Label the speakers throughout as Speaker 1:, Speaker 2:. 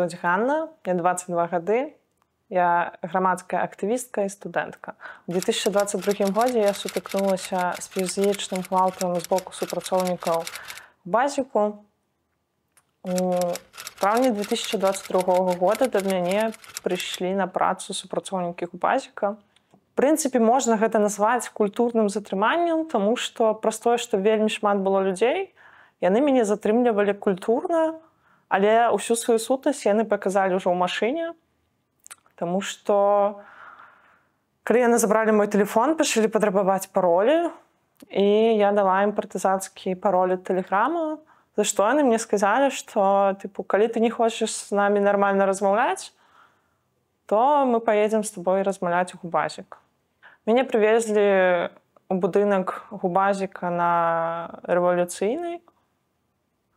Speaker 1: Мяне зовут Ганна, мне 22 гады. Я грамадская актывістка і студэнтка. У 2022 годзе я сутыкнулася з фізічным гвалтам з боку супрацоўнікаў базіку. У траўні 2022 года да мяне прыйшлі на працу супрацоўнікі губазіка. В прынцыпе можна гэта назваць культурным затрыманнем, таму што праз тое, што вельмі шмат было людзей, яны мяне затрымлівалі культурна, але ўсю сваю сутнасць яны паказалі ўжо ў машыне, Таму што калі яны забралі мой телефон, пачалі патрабаваць паролі і я дала ім партызанскі пароль ад тэлеграма, за што яны мне сказалі, што тыпу калі ты не хочаш з намі нармальна размаўляць, то мы паедзем з табой размаўляць у губазік. Мяне прывезлі у будынак губазіка на рэвалюцыйнай.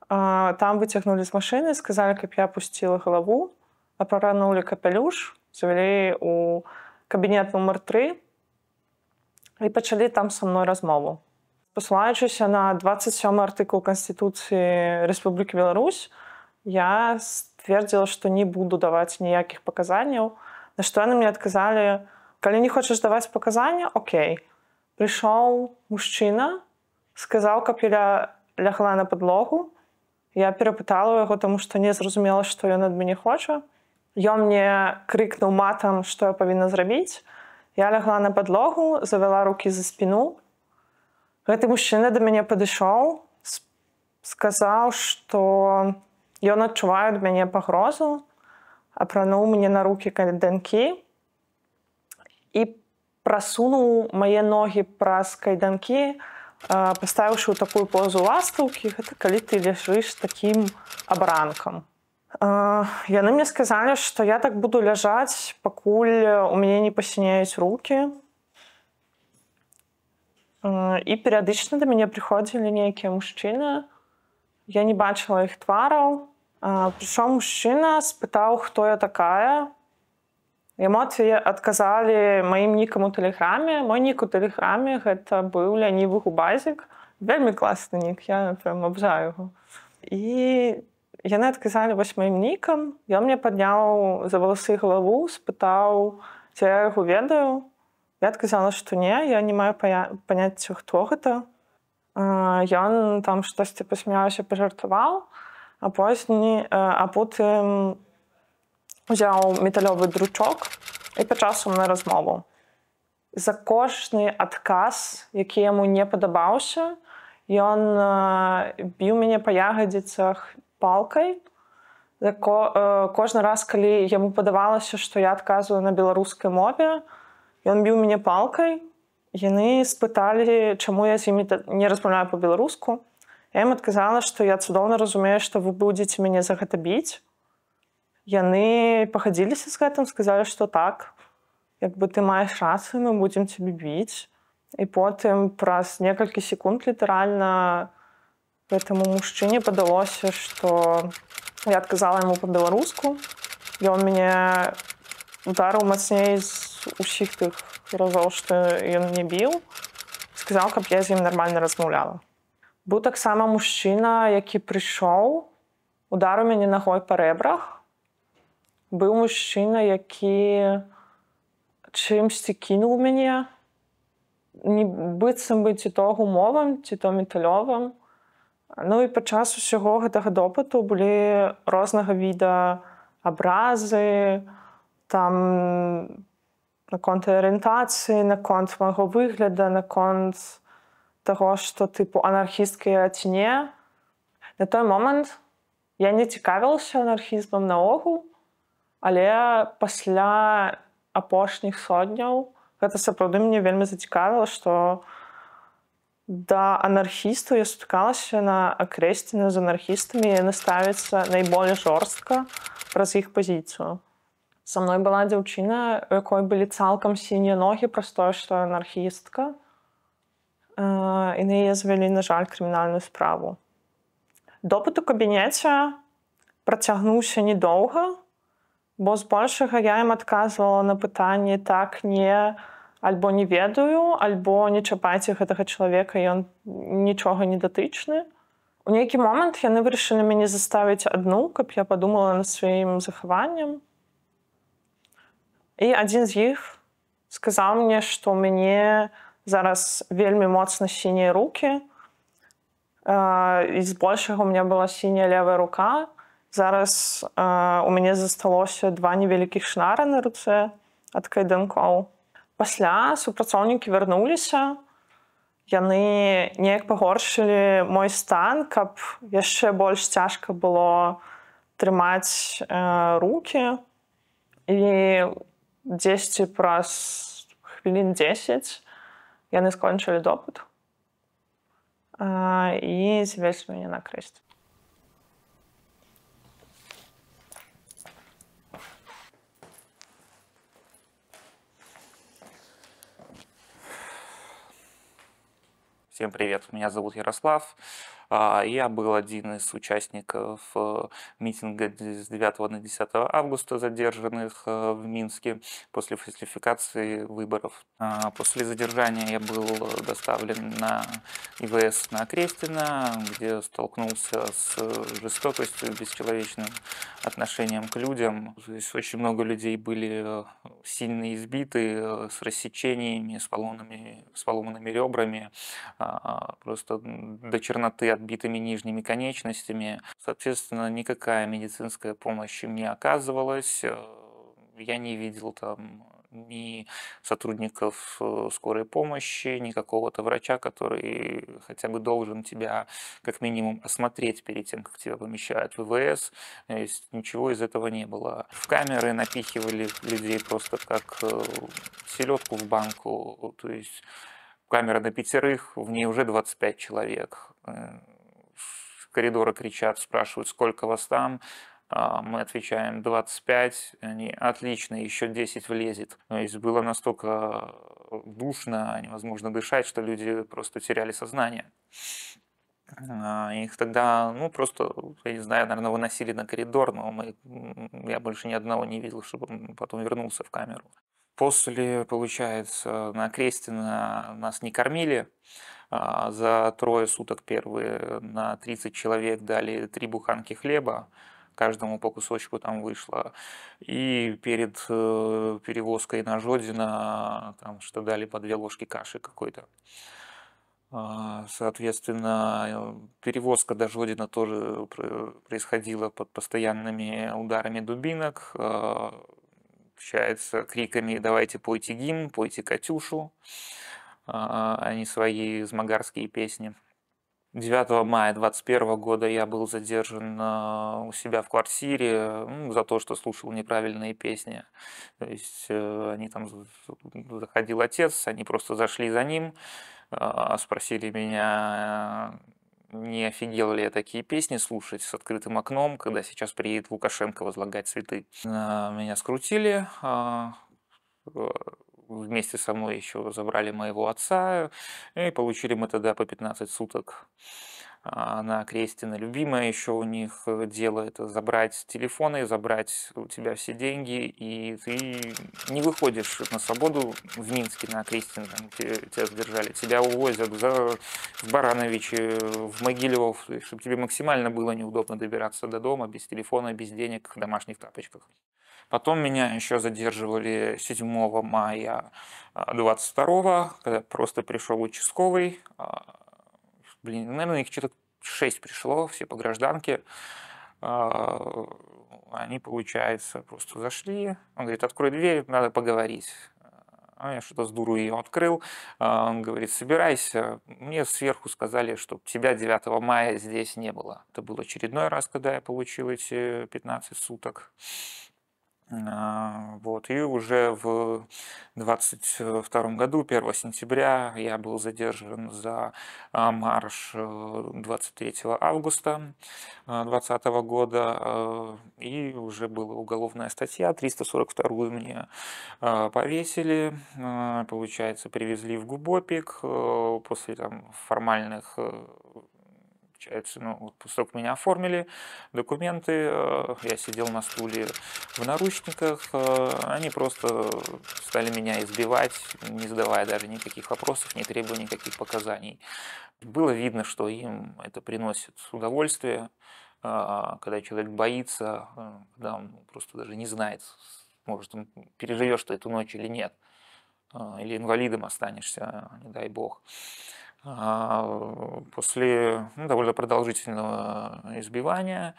Speaker 1: Там выцягнулі з машыны, сказалі, каб я пусціла галаву, апаранулі капялюш, завялі у кабінет нумар 3 і пачалі там са мной размову. Пасылаючыся на 27 артыкул Канстытуцыі Рэспублікі Беларусь, я ствердзіла, што не буду даваць ніякіх паказанняў. На што яны мне адказалі: калі не хочаш даваць паказання, Окей. Прыйшоў мужчына, сказаў, каб я лягла на падлогу. Я перапытала яго, таму што не зразумела, што ён ад мяне хоча. Ён мне крыкнуў матам, што я павінна зрабіць. Я лягла на падлогу, завяла рукі за спіну. Гэты мужчына да мяне падышоў, сказаў, што ён адчувае ад мяне пагрозу, апрануў мне на рукі кайданкі і прасунуў мае ногі праз кайданкі, Паставіўшы ў такую позу ластаўкі, гэта калі ты ляжыш такім абранкам. Яны мне сказалі што я так буду ляжаць пакуль у мяне не пасіняюць руки і перыядычна да мяне прыходзілі нейкія мужчыны. Я не бачыла іх твараў. Прыйшоў мужчына спытаў хто я такая эмоцыі адказалі маім нікам у тэлеграме мой нік у тэлеграме гэта быў лянівы губазік вельмі класны нік я прям абжаю яго і яны адказалі вось маім нікам ён мне падняў за валасы галаву спытаў ці я яго ведаю. Я адказала што не я не маю паняцця хто гэта ён там штосьці пасмяўся пажартаваў а позні а потым узяў металёвы дручок і пачаў са мной размову за кожны адказ які яму не падабаўся ён біў мяне па ягадзіцах палкай кожны раз калі яму падавалася што я адказваю на беларускай мове ён біў мяне палкай яны спыталі чаму я з імі не размаўляю по-беларуску я ім адказала што я цудоўна разумею што вы будзеце мяне за гэта біць яны пахадзіліся з гэтым сказалі што так як бы ты маеш рацыю мы будзем цябе біць і потым праз некалькі секунд літаральна на гэтаму мужчыне падалося што я адказала яму па-беларуску ён мяне ударыў мацней з усіх тых разоў што ён мне біў сказаў каб я з ім нармальна размаўляла быў таксама мужчына які прыйшоў удару мяне нагой па рэбрах быў мужчына які чымсьці кінуў мяне не быццам бы ці то гумовым ці то металёвым Ну і падчас усяго гэтага допыту былі рознага віда абразы, там наконт арыентацыі, наконт майго выгляда, наконт таго, што тыпу анархістка ці не. На той момант я не цікавілася анархізмам наогул, але пасля апошніх сотняў гэта сапраўды мне вельмі зацікавіла, што, да анархістаў я сутыкалася на акрэсціны з анархістамі яны ставяцца найболей жорстка праз іх пазіцыю. Са мной была дзяўчына, у якой былі цалкам сінія ногі праз тое, што анархістка і на яе завялі, на жаль, крымінальную справу. Допыт у кабінеце працягнуўся недоўга, бо збольшага я ім адказвала на пытанне так не, альбо не ведаю альбо не чапайце гэтага чалавека ён нічога не датычны У нейкі момант яны вырашылі мяне заставіць адну, каб я падумала над сваім захаваннем. І адзін з іх сказаў мне, што ў мяне зараз вельмі моцна сінія руки. І збольшага у меня была сіняя левая рука. Зараз у мяне засталося два невялікіх шнара на руцэ ад кайданкоў. Пасля супрацоўнікі вярнуліся, яны неяк пагоршылі мой стан, каб яшчэ больш цяжка было трымаць э, руки і дзесьці праз хвілін 10 яны скончылі допыт э, і звесілі мяне на крэсце.
Speaker 2: Всем привет, меня зовут Ярослав. А, я был один из участников э, митинга с 9 на 10 августа задержанных э, в Минске после фальсификации выборов. А, после задержания я был доставлен на ИВС на Крестина, где столкнулся с жестокостью, бесчеловечным отношением к людям. Здесь очень много людей были э, сильно избиты, с рассечениями, с, поломанными, с поломанными ребрами, а, просто до черноты отбитыми нижними конечностями. Соответственно, никакая медицинская помощь им не оказывалась. Э, я не видел там ни сотрудников э, скорой помощи, ни какого-то врача, который хотя бы должен тебя как минимум осмотреть перед тем, как тебя помещают в ВВС. То есть ничего из этого не было. В камеры напихивали людей просто как э, селедку в банку. То есть камера на пятерых, в ней уже 25 человек коридора кричат, спрашивают, сколько вас там. А, мы отвечаем 25, они отлично, еще 10 влезет. То есть было настолько душно, невозможно дышать, что люди просто теряли сознание. А, их тогда, ну, просто, я не знаю, наверное, выносили на коридор, но мы, я больше ни одного не видел, чтобы он потом вернулся в камеру. После, получается, на Крестина нас не кормили, за трое суток первые на 30 человек дали три буханки хлеба, каждому по кусочку там вышло. И перед э, перевозкой на Жодина там что дали по две ложки каши какой-то. А, соответственно, перевозка до Жодина тоже происходила под постоянными ударами дубинок, а, общается криками «давайте пойте гимн, пойте Катюшу». А, а не свои змагарские песни. 9 мая 2021 года я был задержан а, у себя в квартире ну, за то, что слушал неправильные песни. То есть э, они там заходил отец, они просто зашли за ним, а, спросили меня, не офигел ли я такие песни слушать с открытым окном, когда сейчас приедет Лукашенко возлагать цветы. Меня скрутили, вместе со мной еще забрали моего отца и получили мы тогда по 15 суток а, на Крестина. Любимое еще у них дело это забрать телефоны, забрать у тебя все деньги, и ты не выходишь на свободу в Минске на Крестина, тебя задержали. Тебя увозят за, в Барановичи, в Могилев, чтобы тебе максимально было неудобно добираться до дома без телефона, без денег, в домашних тапочках. Потом меня еще задерживали 7 мая 22 когда просто пришел участковый. А, блин, наверное, их что-то 6 пришло, все по гражданке. А, они, получается, просто зашли. Он говорит, открой дверь, надо поговорить. А я что-то с дуру ее открыл. Он говорит, собирайся. Мне сверху сказали, что тебя 9 мая здесь не было. Это был очередной раз, когда я получил эти 15 суток. А, вот. И уже в 22 году, 1 сентября, я был задержан за а, марш 23 э, августа 2020 года. Э, и уже была уголовная статья, 342 мне э, повесили. Получается, привезли в Губопик после там, формальных Получается, ну, вот после меня оформили документы, э, я сидел на стуле в наручниках, э, они просто стали меня избивать, не задавая даже никаких вопросов, не требуя никаких показаний. Было видно, что им это приносит удовольствие, а, когда человек боится, э, когда он просто даже не знает, может, он переживешь ты эту ночь или нет, или инвалидом останешься, не дай бог. А, после ну, довольно продолжительного избивания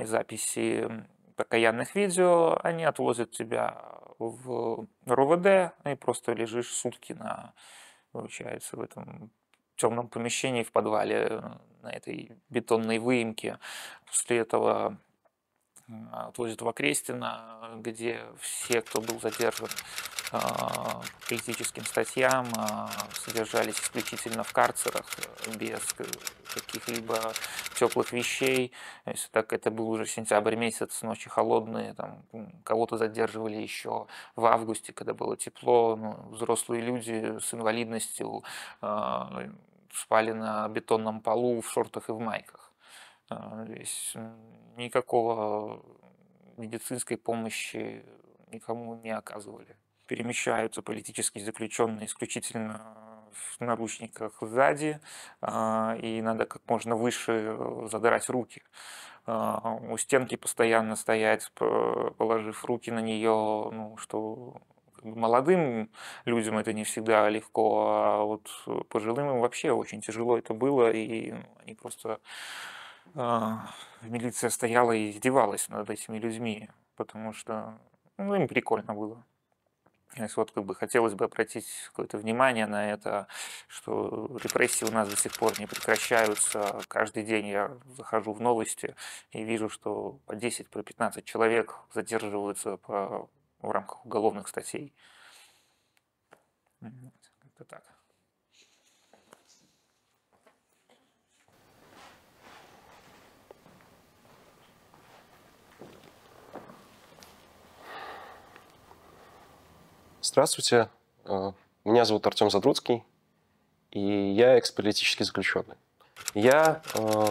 Speaker 2: и записи покаянных видео, они отвозят тебя в РУВД, и просто лежишь сутки на, получается, в этом темном помещении в подвале на этой бетонной выемке. После этого отвозят в Окрестино, где все, кто был задержан а, по политическим статьям, а, содержались исключительно в карцерах, без каких-либо теплых вещей. Если так, это был уже сентябрь месяц, ночи холодные, там, кого-то задерживали еще в августе, когда было тепло. Ну, взрослые люди с инвалидностью спали на бетонном полу в шортах и в майках. Здесь никакого медицинской помощи никому не оказывали. Перемещаются политические заключенные исключительно в наручниках сзади, а, и надо как можно выше задрать руки. А, у стенки постоянно стоять, положив руки на нее, ну, что молодым людям это не всегда легко, а вот пожилым им вообще очень тяжело это было, и они просто а, милиция стояла и издевалась над этими людьми, потому что ну, им прикольно было. Вот как бы хотелось бы обратить какое-то внимание на это, что репрессии у нас до сих пор не прекращаются. Каждый день я захожу в новости и вижу, что по 10, по 15 человек задерживаются по, в рамках уголовных статей. Это так.
Speaker 3: Здравствуйте, э, меня зовут Артем Задруцкий, и я экс-политический заключенный. Я э,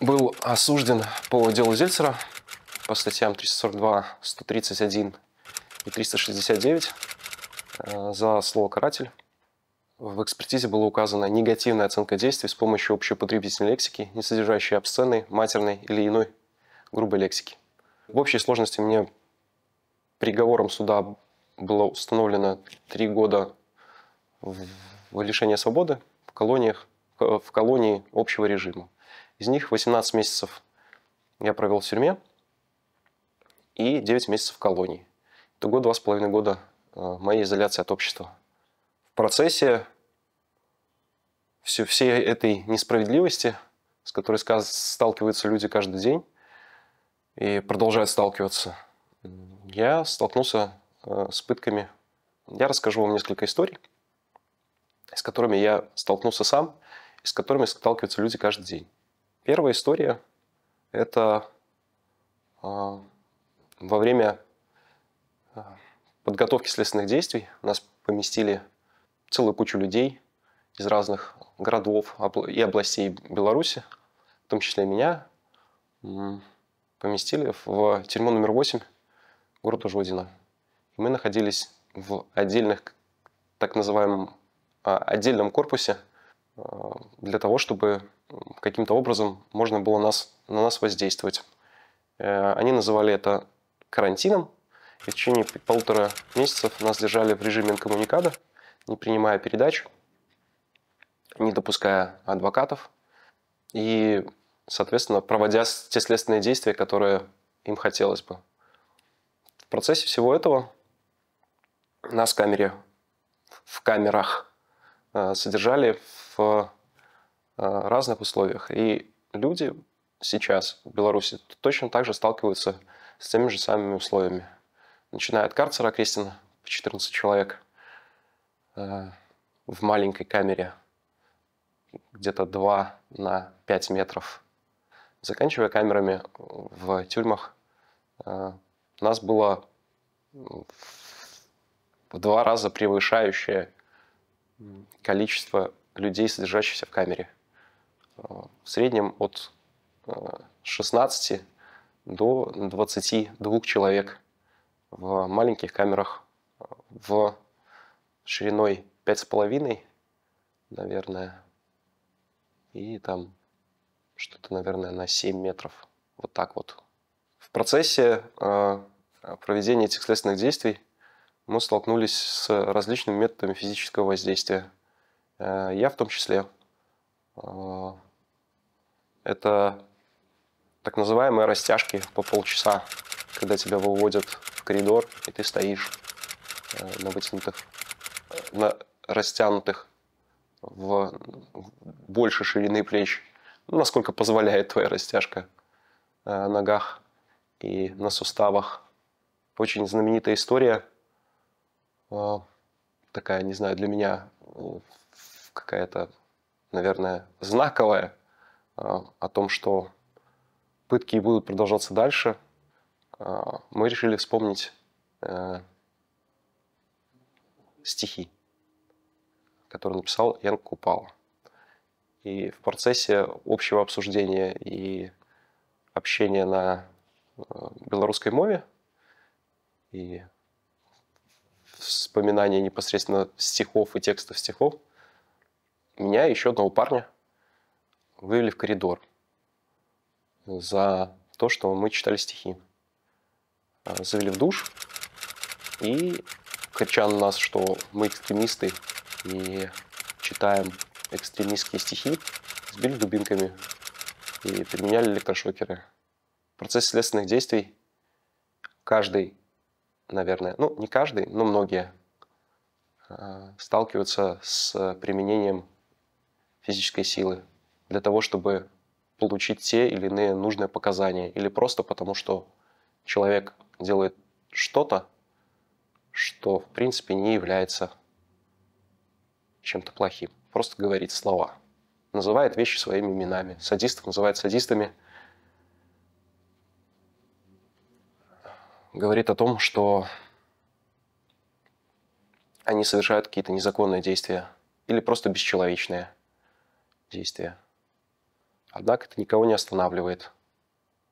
Speaker 3: был осужден по делу Зельцера по статьям 342, 131 и 369 э, за слово «каратель». В экспертизе была указана негативная оценка действий с помощью общепотребительной лексики, не содержащей обсценной, матерной или иной грубой лексики. В общей сложности мне приговором суда было установлено три года в лишения свободы в колониях, в колонии общего режима. Из них 18 месяцев я провел в тюрьме и 9 месяцев в колонии. Итого два с половиной года э, моей изоляции от общества. В процессе все, всей этой несправедливости, с которой сталкиваются люди каждый день и продолжают сталкиваться – я столкнулся э, с пытками. Я расскажу вам несколько историй, с которыми я столкнулся сам, и с которыми сталкиваются люди каждый день. Первая история – это э, во время э, подготовки следственных действий нас поместили целую кучу людей из разных городов и областей Беларуси, в том числе меня, поместили в тюрьму номер 8 города Жодино. И мы находились в отдельных, так называемом а, отдельном корпусе а, для того, чтобы каким-то образом можно было нас, на нас воздействовать. Э, они называли это карантином, и в течение полутора месяцев нас держали в режиме инкоммуникада, не принимая передач, не допуская адвокатов и, соответственно, проводя те следственные действия, которые им хотелось бы. В процессе всего этого нас в камере, в камерах э, содержали в э, разных условиях. И люди сейчас в Беларуси точно так же сталкиваются с теми же самыми условиями. Начиная от карцера Крестина, 14 человек, э, в маленькой камере, где-то 2 на 5 метров, заканчивая камерами в тюрьмах нас было в два раза превышающее количество людей, содержащихся в камере. В среднем от 16 до 22 человек в маленьких камерах в шириной 5,5, наверное, и там что-то, наверное, на 7 метров. Вот так вот. В процессе э, проведения этих следственных действий мы столкнулись с различными методами физического воздействия. Э, я в том числе. Э, это так называемые растяжки по полчаса, когда тебя выводят в коридор, и ты стоишь на вытянутых, на растянутых в больше ширины плеч, насколько позволяет твоя растяжка ногах и на суставах. Очень знаменитая история, такая, не знаю, для меня какая-то, наверное, знаковая, о том, что пытки будут продолжаться дальше, мы решили вспомнить э, стихи который написал Ян Купал. И в процессе общего обсуждения и общения на э, белорусской мове и вспоминания непосредственно стихов и текстов стихов, меня и еще одного парня вывели в коридор за то, что мы читали стихи. Э, завели в душ и, крича на нас, что мы экстремисты и читаем экстремистские стихи, сбили дубинками и применяли электрошокеры. В процессе следственных действий каждый, наверное, ну не каждый, но многие э, сталкиваются с применением физической силы для того, чтобы получить те или иные нужные показания, или просто потому, что человек делает что-то, что в принципе не является чем-то плохим. Просто говорит слова. Называет вещи своими именами. Садистов называет садистами. Говорит о том, что они совершают какие-то незаконные действия или просто бесчеловечные действия. Однако это никого не останавливает.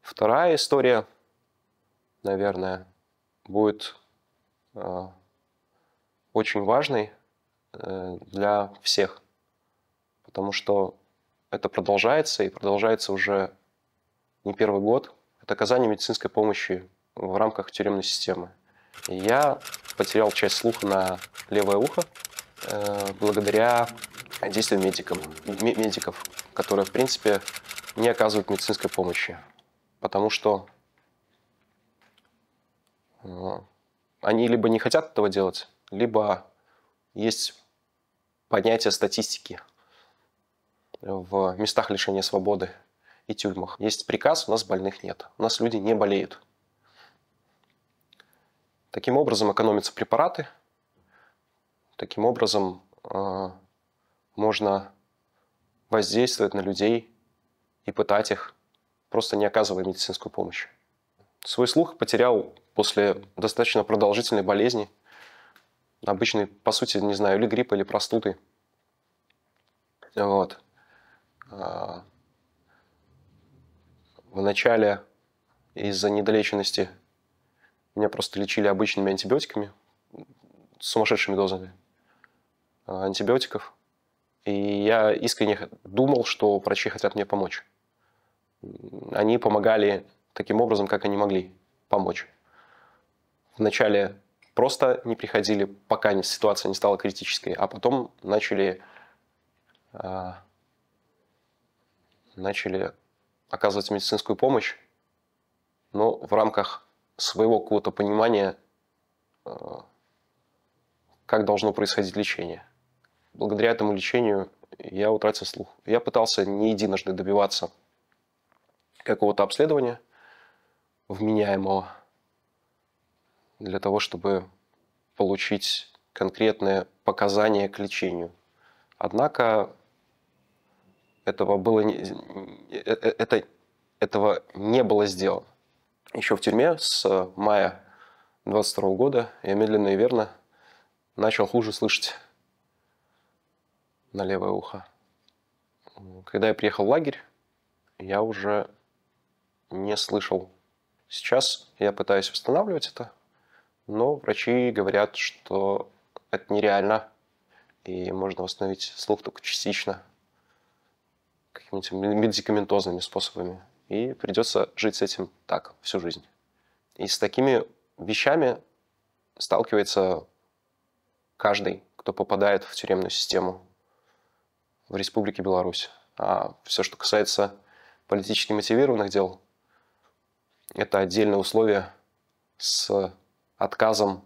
Speaker 3: Вторая история, наверное, будет э, очень важной, Э, для всех. Потому что это продолжается, и продолжается уже не первый год. Это оказание медицинской помощи в рамках тюремной системы. Я потерял часть слуха на левое ухо э, благодаря действиям медиков, медиков, которые, в принципе, не оказывают медицинской помощи. Потому что э, они либо не хотят этого делать, либо есть понятие статистики в местах лишения свободы и тюрьмах. Есть приказ, у нас больных нет. У нас люди не болеют. Таким образом экономятся препараты. Таким образом э, можно воздействовать на людей и пытать их, просто не оказывая медицинскую помощь. Свой слух потерял после достаточно продолжительной болезни – обычный, по сути, не знаю, или грипп, или простуды. Вот. А, в начале из-за недолеченности меня просто лечили обычными антибиотиками, сумасшедшими дозами а, антибиотиков. И я искренне думал, что врачи хотят мне помочь. Они помогали таким образом, как они могли помочь. Вначале просто не приходили, пока ситуация не стала критической, а потом начали, э, начали оказывать медицинскую помощь, но в рамках своего какого-то понимания, э, как должно происходить лечение. Благодаря этому лечению я утратил слух. Я пытался не единожды добиваться какого-то обследования вменяемого, для того, чтобы получить конкретные показания к лечению. Однако этого, было э, э, это, этого не было сделано. Еще в тюрьме с мая 22 года я медленно и верно начал хуже слышать. на левое ухо. Когда я приехал в лагерь, я уже не слышал. Сейчас я пытаюсь восстанавливать это, но врачи говорят, что это нереально, и можно восстановить слух только частично, какими-нибудь медикаментозными способами. И придется жить с этим так всю жизнь. И с такими вещами сталкивается каждый, кто попадает в тюремную систему в Республике Беларусь. А все, что касается политически мотивированных дел, это отдельное условие с отказом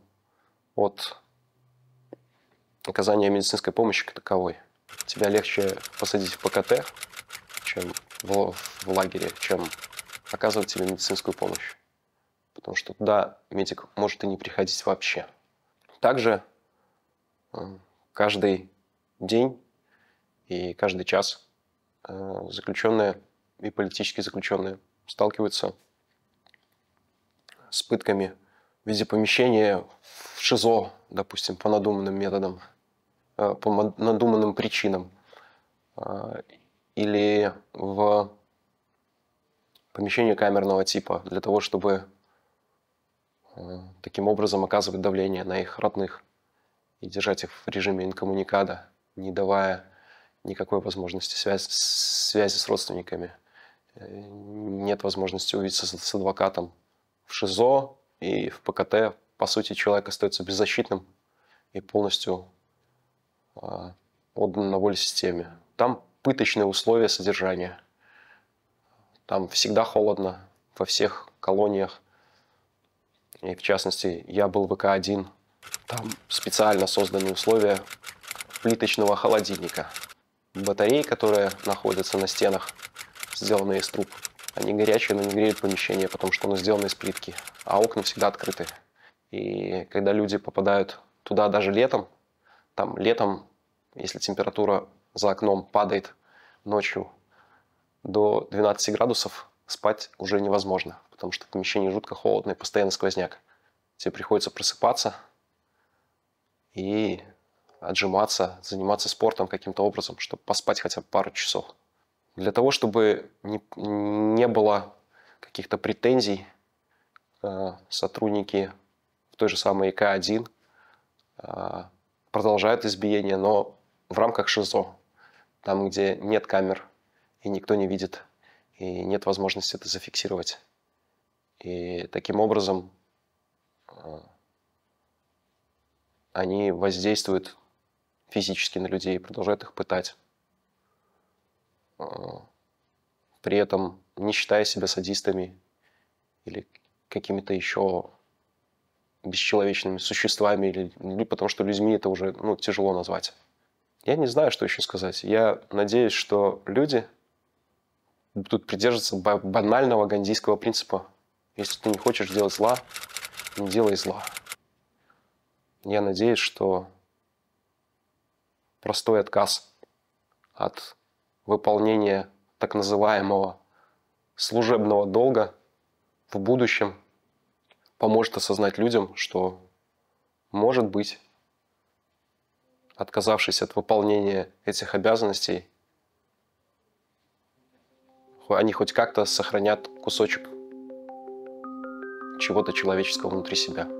Speaker 3: от оказания медицинской помощи как таковой. Тебя легче посадить в ПКТ, чем в, в лагере, чем оказывать тебе медицинскую помощь. Потому что туда медик может и не приходить вообще. Также э, каждый день и каждый час э, заключенные и политические заключенные сталкиваются с пытками в виде помещения в ШИЗО, допустим, по надуманным методам, э, по надуманным причинам, или в помещение камерного типа для того, чтобы Э, таким образом оказывать давление на их родных и держать их в режиме инкоммуникада, не давая никакой возможности связи, связи с родственниками. Э, нет возможности увидеться с адвокатом в ШИЗО и в ПКТ. По сути, человек остается беззащитным и полностью э, отдан на волю системе. Там пыточные условия содержания. Там всегда холодно во всех колониях – и в частности, я был в ВК-1. Там специально созданы условия плиточного холодильника. Батареи, которые находятся на стенах, сделанные из труб, они горячие, но не греют помещение, потому что оно сделано из плитки, а окна всегда открыты. И когда люди попадают туда даже летом, там летом, если температура за окном падает ночью до 12 градусов, спать уже невозможно потому что в помещении жутко холодно и постоянно сквозняк. Тебе приходится просыпаться и отжиматься, заниматься спортом каким-то образом, чтобы поспать хотя бы пару часов. Для того, чтобы не, не было каких-то претензий, э, сотрудники в той же самой ИК-1 э, продолжают избиение, но в рамках ШИЗО, там, где нет камер и никто не видит, и нет возможности это зафиксировать. И таким образом а, они воздействуют физически на людей, продолжают их пытать. А, при этом не считая себя садистами или какими-то еще бесчеловечными существами, или, или потому что людьми это уже ну, тяжело назвать. Я не знаю, что еще сказать. Я надеюсь, что люди будут придерживаться банального гандийского принципа если ты не хочешь делать зла, не делай зла. Я надеюсь, что простой отказ от выполнения так называемого служебного долга в будущем поможет осознать людям, что, может быть, отказавшись от выполнения этих обязанностей, они хоть как-то сохранят кусочек чего-то человеческого внутри себя.